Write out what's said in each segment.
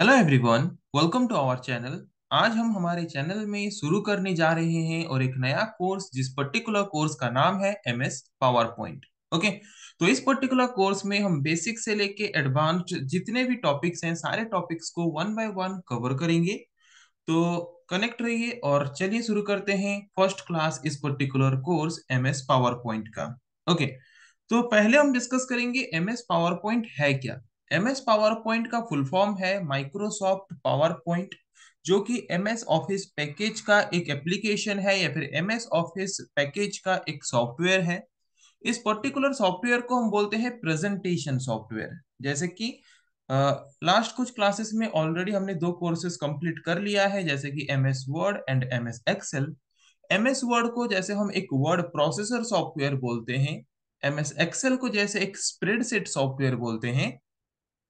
Hello everyone welcome to our channel आज हम हमारे चैनल में शुरू करने जा रहे हैं और एक नया कोर्स जिस पर्टिकुलर कोर्स का नाम है M S power point okay तो इस पर्टिकुलर कोर्स में हम बेसिक से लेके एडवांस्ड जितने भी टॉपिक्स हैं, सारे टॉपिक्स को वन बाय वन कवर करेंगे. तो कनेक्ट रहिए और चलिए शुरू करते हैं फ़र्स्ट क्लास इस particular course M S PowerPoint का. ओके तो पहले हम डिस्कस करेंगे एम एस पावर पॉइंट है क्या? एम एस पावर पॉइंट का फुल फॉर्म है माइक्रोसॉफ्ट पावर पॉइंट जो कि एम एस ऑफ़िस पैकेज का एक एप्लीकेशन है या फिर एम एस ऑफ़िस पैकेज का एक सॉफ्टवेयर है। इस पर्टिकुलर सॉफ्टवेयर को हम बोलते हैं प्रेजेंटेशन सॉफ्टवेयर जैसे कि लास्ट uh, कुछ क्लासेस में ऑलरेडी हमने दो कोर्सेज कंप्लीट कर लिया है जैसे कि M S Word and M S Excel M S Word को जैसे हम एक वर्ड प्रोसेसर सॉफ्टवेयर बोलते हैं एम एस एक्सेल को जैसे एक स्प्रेडशीट सॉफ्टवेयर बोलते हैं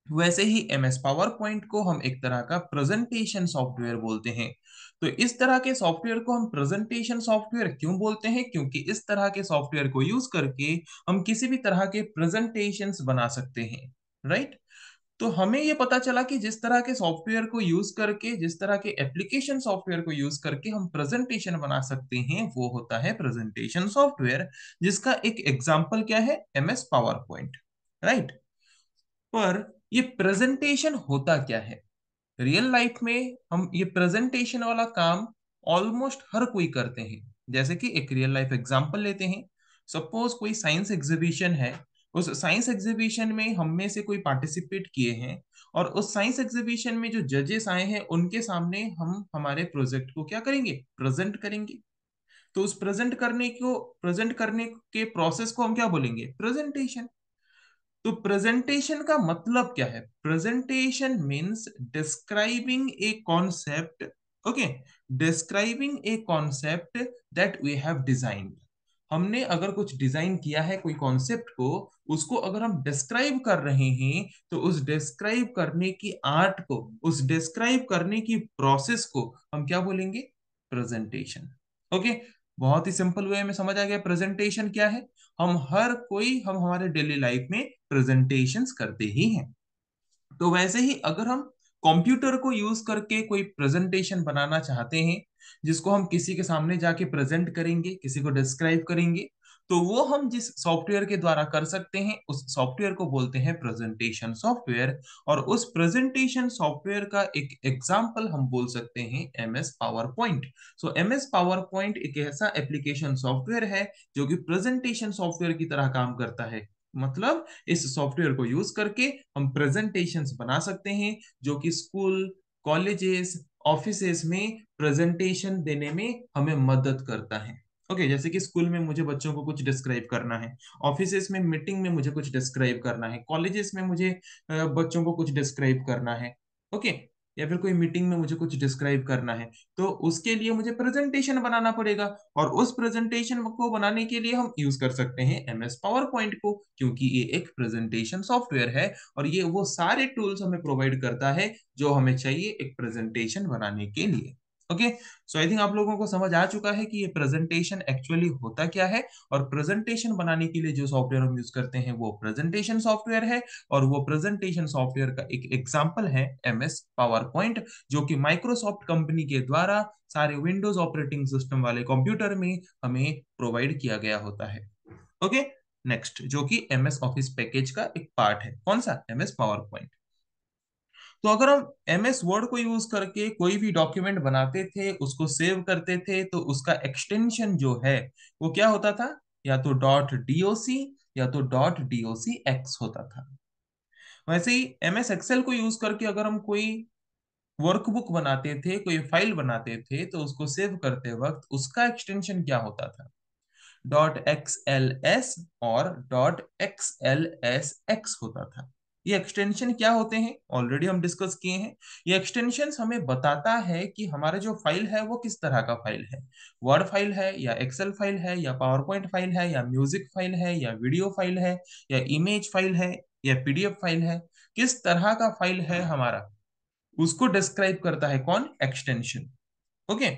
वैसे ही एम एस पावर पॉइंट को हम एक तरह का प्रेजेंटेशन सॉफ्टवेयर बोलते हैं। तो इस तरह के सॉफ्टवेयर को हम प्रेजेंटेशन सॉफ्टवेयर क्यों बोलते हैं? क्योंकि इस तरह के सॉफ्टवेयर को यूज़ करके हम किसी भी तरह के प्रेजेंटेशंस बना सकते हैं राइट तो हमें ये पता चला कि जिस तरह के सॉफ्टवेयर को यूज़ करके, जिस तरह के एप्लीकेशन सॉफ्टवेयर को यूज़ करके हम प्रेजेंटेशन बना सकते हैं, वो होता है प्रेजेंटेशन सॉफ्टवेयर जिसका एक एग्जांपल क्या है? M S power point right पर ये प्रेजेंटेशन होता क्या है? रियल लाइफ में हम ये प्रेजेंटेशन वाला काम ऑलमोस्ट हर कोई करते हैं। जैसे कि एक रियल लाइफ एग्जांपल लेते हैं। सपोज़ कोई साइंस एग्जीबिशन है। उस साइंस एग्जीबिशन में हम में से कोई पार्टिसिपेट किए हैं और उस साइंस एग्जीबिशन में जो जजेस आए हैं, उनके सामने हम हमारे प्रोजेक्ट को क्या करेंगे? प्रेजेंट करेंगे। तो उस प्रेजेंट करने को प्रेजेंट करने के प्रोसेस को हम क्या बोलेंगे? प्रेजेंटेशन तो प्रेजेंटेशन का मतलब क्या है? Presentation means describing a concept okay describing a concept that we have designed हमने अगर कुछ डिज़ाइन किया है कोई कॉन्सेप्ट को, उसको अगर हम डिस्क्राइब कर रहे हैं तो उस डिस्क्राइब करने की आर्ट को, उस डिस्क्राइब करने की प्रोसेस को हम क्या बोलेंगे? प्रेजेंटेशन ओके बहुत ही सिंपल वे में समझ आ गया प्रेजेंटेशन क्या है? हम हर कोई, हम हमारे डेली लाइफ में प्रेजेंटेशन करते ही हैं। तो वैसे ही अगर हम कंप्यूटर को यूज़ करके कोई प्रेजेंटेशन बनाना चाहते हैं, जिसको हम किसी के सामने जाके प्रेजेंट करेंगे, किसी को डिस्क्राइब करेंगे तो वो हम जिस सॉफ्टवेयर के द्वारा कर सकते हैं, उस सॉफ्टवेयर को बोलते हैं प्रेजेंटेशन सॉफ्टवेयर और उस प्रेजेंटेशन सॉफ्टवेयर का एक एग्जांपल हम बोल सकते हैं M S PowerPoint so M S PowerPoint एक ऐसा एप्लीकेशन सॉफ्टवेयर है जो कि प्रेजेंटेशन सॉफ्टवेयर की तरह काम करता है। मतलब इस सॉफ्टवेयर को यूज़ करके हम प्रेजेंटेशन बना सकते हैं, जो कि स्कूल कॉलेजेस ऑफ़िस में प्रेजेंटेशन देने में हमें मदद करता है। ओके okay, जैसे कि स्कूल में मुझे बच्चों को कुछ डिस्क्राइब करना है ऑफ़िस में मीटिंग में मुझे कुछ डिस्क्राइब करना है कॉलेजेस में मुझे बच्चों को कुछ डिस्क्राइब करना है ओके okay, या फिर कोई मीटिंग में मुझे कुछ डिस्क्राइब करना है तो उसके लिए मुझे प्रेजेंटेशन बनाना पड़ेगा और उस प्रेजेंटेशन को बनाने के लिए हम यूज़ कर सकते हैं एम एस पावर पॉइंट को क्योंकि ये एक प्रेजेंटेशन सॉफ्टवेयर है और ये वो सारे टूल्स हमें प्रोवाइड करता है जो हमें चाहिए एक प्रेजेंटेशन बनाने के लिए। ओके सो आई थिंक आप लोगों को समझ आ चुका है कि ये प्रेजेंटेशन एक्चुअली होता क्या है? और प्रेजेंटेशन बनाने के लिए जो सॉफ्टवेयर हम यूज़ करते हैं, वो प्रेजेंटेशन सॉफ्टवेयर है और वो प्रेजेंटेशन सॉफ्टवेयर का एक एग्जांपल है एम एस पावर पॉइंट जो कि माइक्रोसॉफ्ट कंपनी के द्वारा सारे विंडोज़ ऑपरेटिंग सिस्टम वाले कंप्यूटर में हमें प्रोवाइड किया गया होता है। ओके नेक्स्ट जो कि एम एस ऑफ़िस पैकेज का एक पार्ट है। कौन सा? एम एस पावर पॉइंट तो अगर हम एम एस वर्ड को यूज़ करके कोई भी डॉक्यूमेंट बनाते थे, उसको सेव करते थे तो उसका एक्सटेंशन जो है, वो क्या होता था? या तो डॉट डीओसी या तो डॉट डीओसी एक्स होता था। वैसे ही एम एस एक्सेल को यूज़ करके अगर हम कोई वर्कबुक बनाते थे, कोई फ़ाइल बनाते थे तो उसको सेव करते वक्त उसका एक्सटेंशन क्या होता था? डॉट एक्स एल एस और dot X L S X होता था। ये एक्सटेंशन क्या होते हैं? ऑलरेडी हम डिस्कस किए हैं। ये एक्सटेंशन हमें बताता है कि हमारा जो फ़ाइल है वो किस तरह का फ़ाइल है। वर्ड फ़ाइल है या एक्सेल फ़ाइल है या पावर पॉइंट फ़ाइल है या म्यूज़िक फ़ाइल है या वीडियो फ़ाइल है या इमेज फ़ाइल है या पीडीएफ फ़ाइल है, किस तरह का फ़ाइल है हमारा? उसको डिस्क्राइब करता है कौन? एक्सटेंशन ओके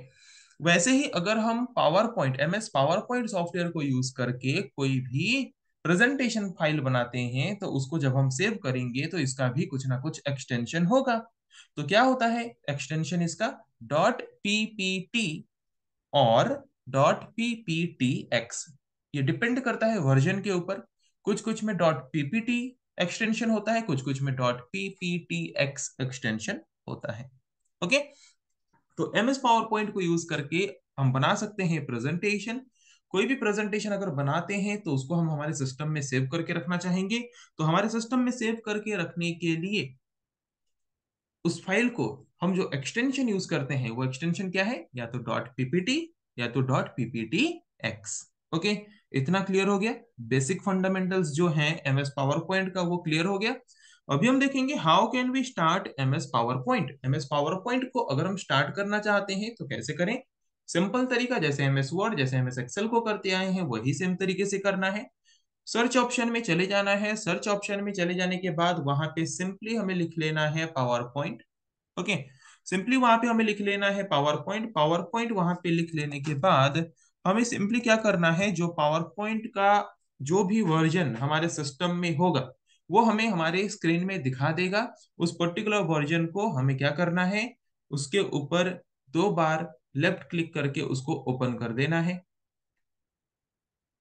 वैसे ही अगर हम PowerPoint M S PowerPoint software को यूज़ करके कोई भी प्रेजेंटेशन फ़ाइल बनाते हैं तो उसको जब हम सेव करेंगे तो इसका भी कुछ ना कुछ एक्सटेंशन होगा। तो क्या होता है? एक्सटेंशन इसका. डॉट पीपीटी और. डॉट पीपीटी एक्स ये डिपेंड करता है वर्जन के ऊपर। कुछ कुछ में डॉट पीपीटी एक्सटेंशन होता है कुछ कुछ में डॉट पीपीटी एक्स एक्सटेंशन होता है। ओके? तो एम एस पावर पॉइंट को यूज़ करके हम बना सकते हैं प्रेजेंटेशन। कोई भी प्रेजेंटेशन अगर बनाते हैं तो उसको हम हमारे सिस्टम में सेव करके रखना चाहेंगे। तो हमारे सिस्टम में सेव करके रखने के लिए उस फ़ाइल को हम जो एक्सटेंशन यूज़ करते हैं, वो एक्सटेंशन क्या है? या तो डॉट पीपीटी या तो डॉट पीपीटी एक्स ओके इतना क्लियर हो गया? बेसिक फंडामेंटल्स जो हैं एमएस पावर पॉइंट का वो क्लियर हो गया। अभी हम देखेंगे how can we start MS PowerPoint MS PowerPoint को अगर हम स्टार्ट करना चाहते हैं तो कैसे करें? सिंपल तरीका जैसे एमएस वर्ड, जैसे एमएस एक्सेल को करते आए हैं, वही सेम तरीके से करना है। सर्च ऑप्शन में चले जाना है। सर्च ऑप्शन में चले जाने के बाद वहाँ पे सिंपली हमें लिख लेना है पावर पॉइंट ओके सिंपली वहाँ पे हमें लिख लेना है पावर पॉइंट पावर पॉइंट वहाँ पे लिख लेने के बाद हमें सिंपली क्या करना है? जो पावर पॉइंट का जो भी वर्जन हमारे सिस्टम में होगा, वो हमें हमारे स्क्रीन में दिखा देगा। उस पर्टिकुलर वर्जन को हमें क्या करना है? उसके ऊपर दो बार लेफ़्ट क्लिक करके उसको ओपन कर देना है।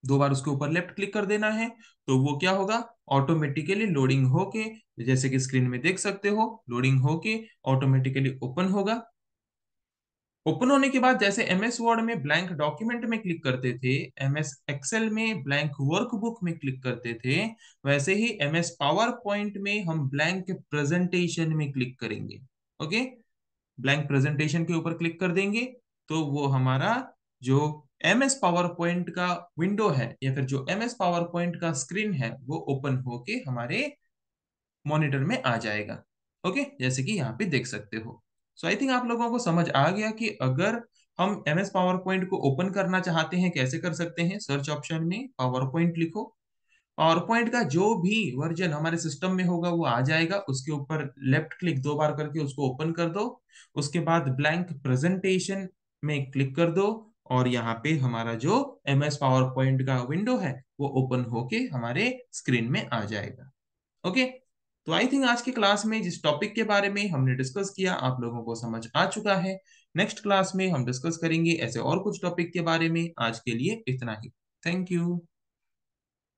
दो बार उसके ऊपर लेफ़्ट क्लिक कर देना है तो वो क्या होगा? ऑटोमेटिकली लोडिंग होके, जैसे कि स्क्रीन में देख सकते हो लोडिंग होके ऑटोमेटिकली ओपन होगा। ओपन होने के बाद जैसे एम एस वर्ड में ब्लैंक डॉक्यूमेंट में क्लिक करते थे एम एस एक्सेल में ब्लैंक वर्कबुक में क्लिक करते थे, वैसे ही एम एस पावर पॉइंट में हम ब्लैंक प्रेजेंटेशन में क्लिक करेंगे। ओके ब्लैंक प्रेजेंटेशन के ऊपर क्लिक कर देंगे तो वो हमारा जो एम एस पावर पॉइंट का विंडो है, या फिर जो एम एस पावर पॉइंट का स्क्रीन है, वो ओपन होके हमारे मॉनिटर में आ जाएगा। ओके जैसे कि यहाँ पे देख सकते हो। सो आई थिंक आप लोगों को समझ आ गया कि अगर हम एम एस पावर पॉइंट को ओपन करना चाहते हैं, कैसे कर सकते हैं? सर्च ऑप्शन में पावर पॉइंट लिखो। पावर पॉइंट का जो भी वर्जन हमारे सिस्टम में होगा, वो आ जाएगा। उसके ऊपर लेफ़्ट क्लिक दो बार करके उसको ओपन कर दो। उसके बाद ब्लैंक प्रेजेंटेशन में क्लिक कर दो और यहाँ पे हमारा जो एम एस पावर पॉइंट का विंडो है, वो ओपन होके हमारे स्क्रीन में आ जाएगा। ओके तो आई थिंक आज के क्लास में जिस टॉपिक के बारे में हमने डिस्कस किया, आप लोगों को समझ आ चुका है। नेक्स्ट क्लास में हम डिस्कस करेंगे ऐसे और कुछ टॉपिक के बारे में। आज के लिए इतना ही। Thank you